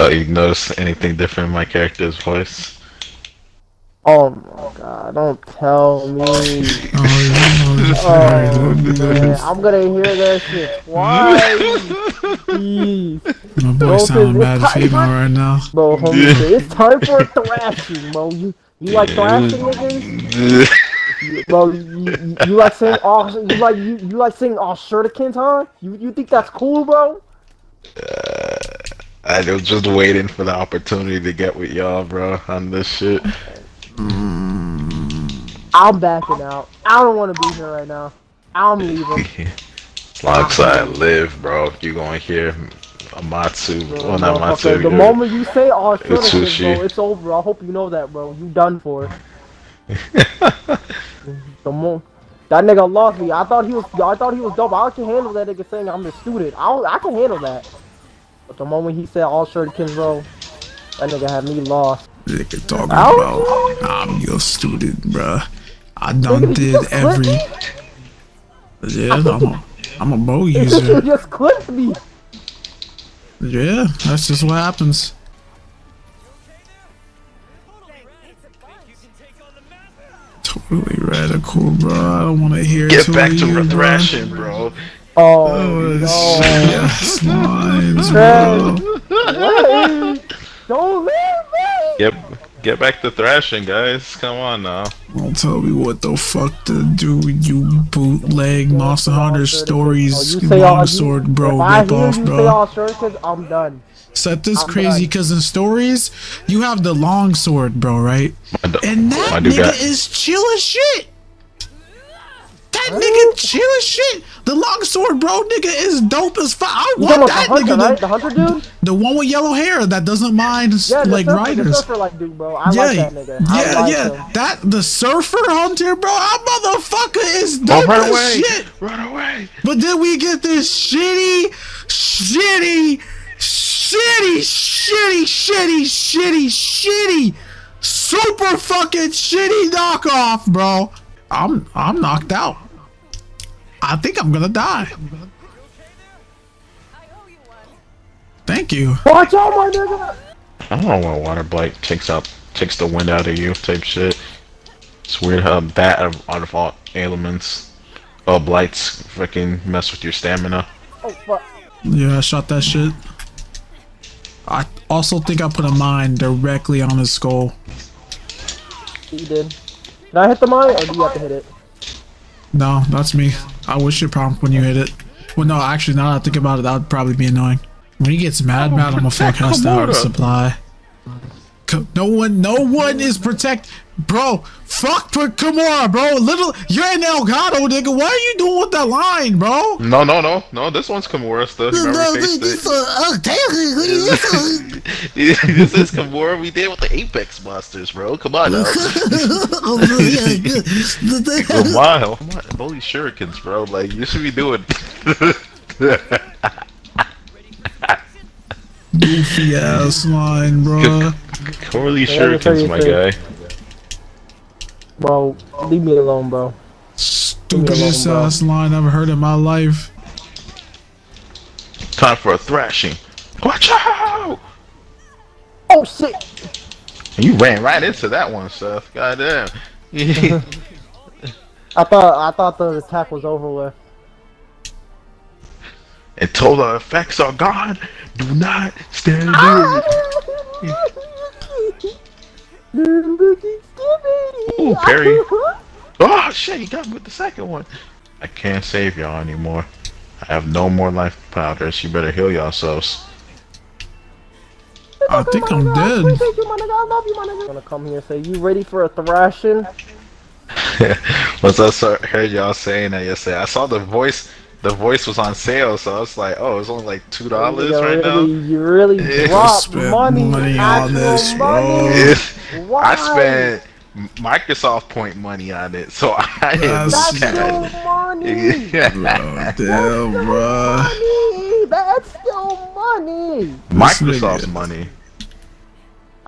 Oh, you notice anything different in my character's voice? Oh my god, don't tell me. Oh, Oh man, I'm gonna hear that shit twice. Jeez. My boy sounding it's mad time- female right now. Bro, homie, it's time for thrashing, bro. You you like thrashing niggas? Bro, you, you, you like saying all you like you, you like saying all shurikens, huh? You you think that's cool, bro? Uh, I was just waiting for the opportunity to get with y'all, bro, on this shit. Mm. I'm backing out. I don't want to be here right now. I'm leaving. As live, bro, you gonna hear Amatsu, well not Amatsu, the moment you say all It's shurikens, sushi. bro, it's over. I hope you know that, bro. You done for. the mo that nigga lost me. I thought he was. I thought he was dope. I can handle that nigga saying I'm the student. I I can handle that. But the moment he said all shurikens, bro, that nigga had me lost. Nigga talking Ow. about I'm your student, bruh. I Nigga, done did did every. Yeah, I'm a, I'm a bow you user. just clipped me. Yeah, that's just what happens. Totally radical, bro. I don't want to hear Get back to bro. thrashing, bro. Oh, Oh, no. yes, lines, bro. Don't leave me. Get get back to thrashing, guys. Come on now. Don't tell me what the fuck to do, you bootleg Monster Hunter Oh, stories, you say all you- sword, bro. If I Rip hear off, you say bro. all shurikens, I'm done. Set this I'm crazy done. because in stories, you have the long sword, bro, right? And that nigga got- is chill as shit. That nigga chill as shit. The long sword, bro, nigga is dope as fuck. I You want that hunter, nigga. right? The, The hunter dude? the one with yellow hair that doesn't mind Yeah, the like surfer, riders. The surfer like dude, bro. I yeah, like that nigga. Yeah, like yeah. him. That the surfer hunter, bro. That motherfucker is Oh, dope run as away! shit. Run away! But then we get this shitty, shitty, shitty, shitty, shitty, shitty, shitty, super fucking shitty knockoff, bro. I'm I'm knocked out. I think I'm gonna die. Thank you. Watch out, my nigga. I don't know why water blight takes out takes the wind out of you type shit. It's weird how that out of, out of all elements, oh uh, blights freaking mess with your stamina. Oh fuck. Yeah, I shot that shit. I also think I put a mine directly on his skull. He did. Did I hit the mine, or do you have to hit it? No, that's me. I wish it prompt when you hit it. Well, no, actually, now that I think about it, that would probably be annoying. When he gets mad, mad, I'm gonna forecast out a supply. No one, no one is protect, bro. Fuck for Kamura, bro. Little, you're an Elgado, nigga. What are you doing with that line, bro? No, no, no, no. This one's Kamura stuff. You never faced it. this is Kamura. We did with the Apex monsters, bro. Come on now. Come on, come on. Holy shurikens, bro. Like you should be doing. Goofy ass line, bro. Holy Yeah, let me tell you shurikens, my guy. Bro, leave me alone, bro. Stupidest alone, bro. ass line I've heard in my life. Time for a thrashing. Watch out! Oh shit. You ran right into that one, Seth. Goddamn. I thought I thought the attack was over with. Until the effects are gone, do not stand Ah! near. Ooh, Ooh, parry. Oh shit, you got me with the second one. I can't save y'all anymore. I have no more life powders. You better heal yourselves. I think I'm dead. Appreciate you, my nigga. I love you, my nigga. Gonna come here and say, you ready for a thrashing? Once I saw, heard y'all saying that yesterday, I saw the voice. The voice was on sale, so I was like, "Oh, it's only like two oh, dollars You right really, now." You really Yeah. dropped money, money on actual this, bro. Why? I spent Microsoft point money on it, so I am That's That's still mad. money. Oh, damn, bro. money. That's still money. Microsoft's money.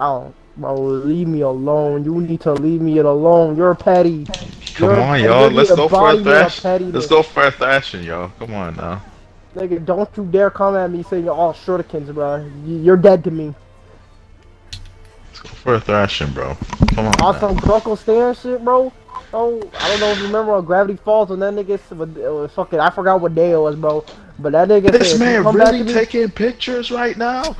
Oh, bro, leave me alone. You need to leave me alone. You're petty. Come You're- on, y'all. Let's go for a thrash. Let's go for a thrashing, y'all. Come on now. Nigga, don't you dare come at me saying you're all shurikens, bro. You- You're dead to me. Let's go for a thrashing, bro. Come on. Some Grunkle Stan shit, bro. Oh, I don't know if you remember on Gravity Falls when that nigga was fucking. I forgot what day it was, bro. But that nigga This said, man really taking pictures right now?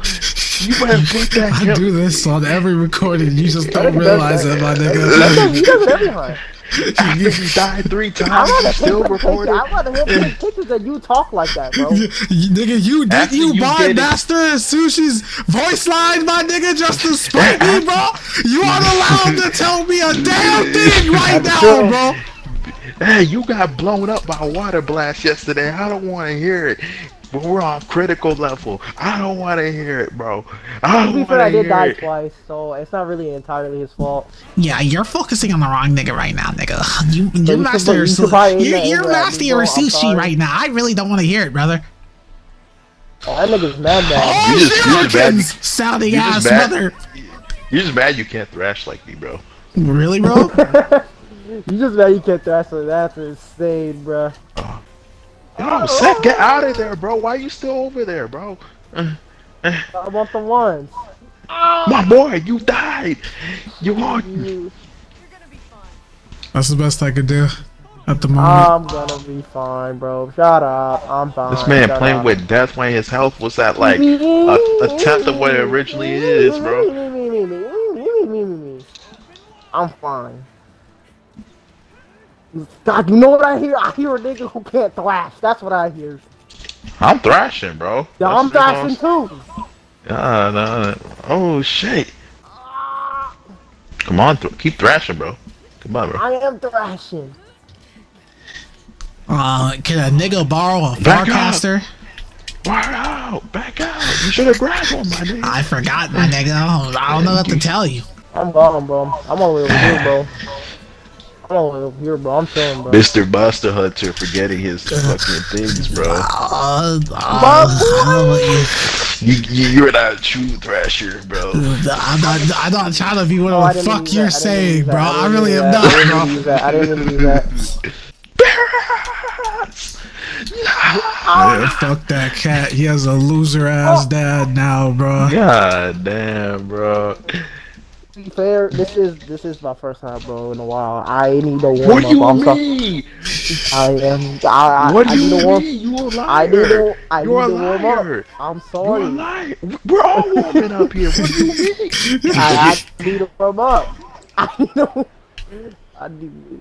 You better put that I do this on every recording. You just don't That nigga does realize that. it, my nigga. what he does it every time. After you died three times, rather you still take the picture. recording. I rather him take pictures than you talk like that, bro. You- nigga, you did After you, you buy Master Utsushi's voice line, my nigga, just to spite me, bro? You aren't allowed to tell me a damn thing right now, true. bro. Hey, you got blown up by a water blast yesterday. I don't want to hear it. But we're on critical level. I don't want to hear it, bro. I don't be want fair, to I did die it. twice, so it's not really entirely his fault. Yeah, you're focusing on the wrong nigga right now, nigga. You, you you're master put- you your should probably aim you're, you're master me, your sushi right now. I really don't want to hear it, brother. Oh, that nigga's mad mad. Oh, You just- you just bad- shurikens, sounding you ass just bad- mother. You're just mad you can't thrash like me, bro. Really, bro? You just mad you can't thrash it. That's insane, bro. Yo, Seth, get out of there, bro. Why are you still over there, bro? I want the ones. My boy, you died. You are. You, That's the best I could do at the moment. I'm gonna be fine, bro. Shut up. I'm fine. This man Shut playing up. with death when his health was at like a, a tenth of what it originally is, bro. I'm fine. God, you know what I hear? I hear a nigga who can't thrash. That's what I hear. I'm thrashing, bro. Yeah, I'm thrashing too. Ah, no. Oh shit. Come on, th- keep thrashing, bro. Come on, bro. I am thrashing. Uh, can a nigga borrow a Back up. Farcaster? Back out, back out. You should have grabbed one, my nigga. I forgot, my nigga. I don't know what to tell you. I'm gone, bro. I'm all the way over here, bro. I'm all the way over here, bro. I'm chilling, bro. Mr. Buster Hunter forgetting his fucking things, bro. Uh, uh, I don't know what you- You, you, you're not a true thrasher, bro. I'm not, I'm not trying to be what Oh, the fuck you're that. Saying, bro. that. I really am not, I didn't bro. that. I didn't mean that. Yeah, fuck that cat. He has a loser ass dad now, bro. God damn, bro. To be fair, this is this is my first time, bro, in a while. I need a warm What up. do you I'm so- mean? I am. I, I, What I do need you a warm. mean? You a liar. I need to. I You're need a to warm up. I'm You're a sorry. liar. We're all warming up here. What do you mean? I, I need to warm up. I need to. I need.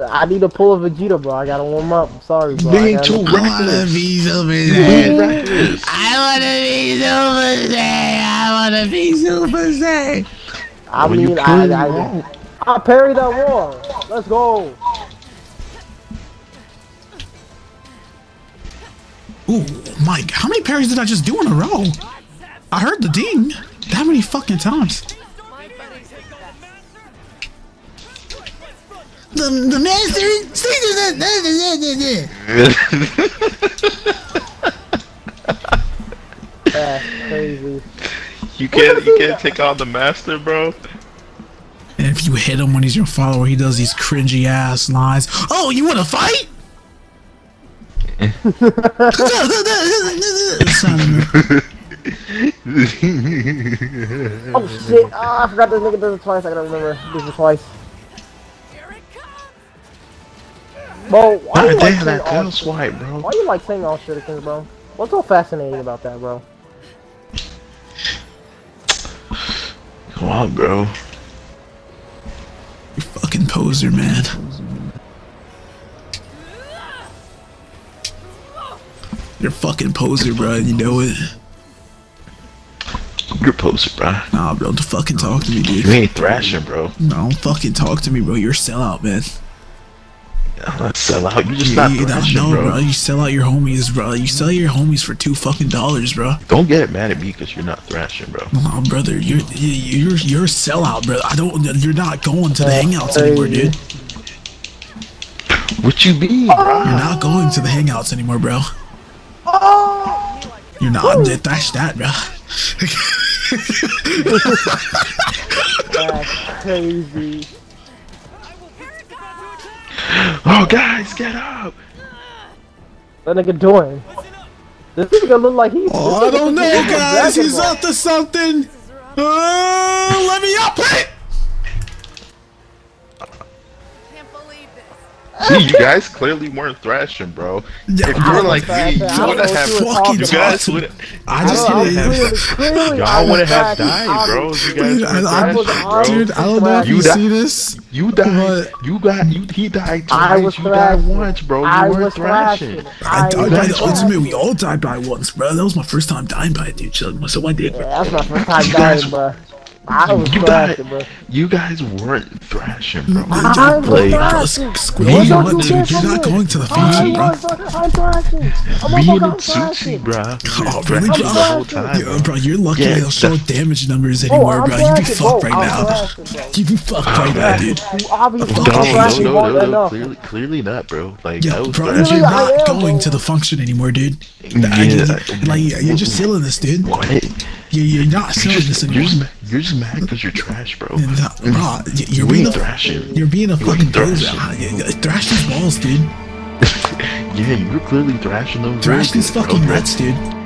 I need to pull a Vegeta, bro. I gotta warm up. I'm sorry, bro. Being gotta- too I wanna be Super Saiyan. I wanna be Super Saiyan. I wanna be Super Saiyan. I Well, mean, I, clearly I, won't. I parry that war. Let's go. Ooh, Mike, how many parries did I just do in a row? I heard the ding. That many fucking times. The, the master That's crazy. You can't you can't take on the master, bro. And if you hit him when he's your follower, he does these cringy ass lines. Oh, you want to fight? Oh shit! Ah, I forgot this nigga does it twice. I gotta remember. This is twice. Bro, why God you like damn saying that all tail swipe, bro. Why you like saying all shurikens, bro? What's so fascinating about that, bro? Come on, bro. You fucking poser, man. You're a fucking poser, bro. and You know it. You're a poser, bro. Nah, bro. Don't fucking talk to me, dude. You ain't thrashing, bro. No, fucking talk to me, bro. You're a sellout, man. I'm not sell out. You just You, not you don't thrashing, know, bro. bro. You sell out your homies, bro. You sell your homies for two fucking dollars, bro. Don't get it mad at me because you're not thrashing, bro. Nah, brother, you're you- you're you're a sellout, bro. I don't. You're not going to the hangouts anymore, dude. What you mean, bro? You're not going to the hangouts anymore, bro. You're not. Oh. That's that, bro. That's crazy. Oh, guys, get up! What that nigga doing? This nigga look like he. Oh, I don't know, guys. He's up to something. Uh, let me up it. See, you guys clearly weren't thrashing, bro. Yeah, if you were like me, you I don't would have what had. you Fucking You guys would. I I just don't- hit I'm it. clearly, clearly, I Y'all would have died, bro. You guys Dude, I, I, was- thrashing, I bro. was dude, I don't know if You you see this. You died. You got. You. He died twice. You died once, bro. You weren't thrashing. thrashing. I I died by the ultimate. We all died by once, bro. That was my first time dying by it, dude. So, so I did. Yeah, that's my first time guys- dying, bro. I was You died. thrashing, bro. You guys weren't thrashing, bro. I was Like, thrashing. Squid, What you don't what, you dude? get You're not me? going to the I future, bro. was thrashing. I'm thrashing. I'm being a in fucking bro. Oh, really, bro? the whole time, Yeah, bro, you're lucky Yeah, they don't show that's- damage numbers Oh, anymore, I'm bro. You be fucked oh, right I'm now. thrashing, bro. You be fucked right now, dude. You obviously No, No, I'm no, thrashing no, more no, than no, enough. clearly, clearly not, bro. Like, Yeah, bro, you're not going to the function anymore, dude. Like, you're just selling this, dude. What? You're, you're not You're selling this anymore. You're just mad because you're trash, bro. And, uh, bro, you're You being a, thrashing. you're being a You fucking thrashing. Thrash these balls, dude. Yeah, you're clearly thrashing them. Thrash these good, bro. fucking nuts, dude.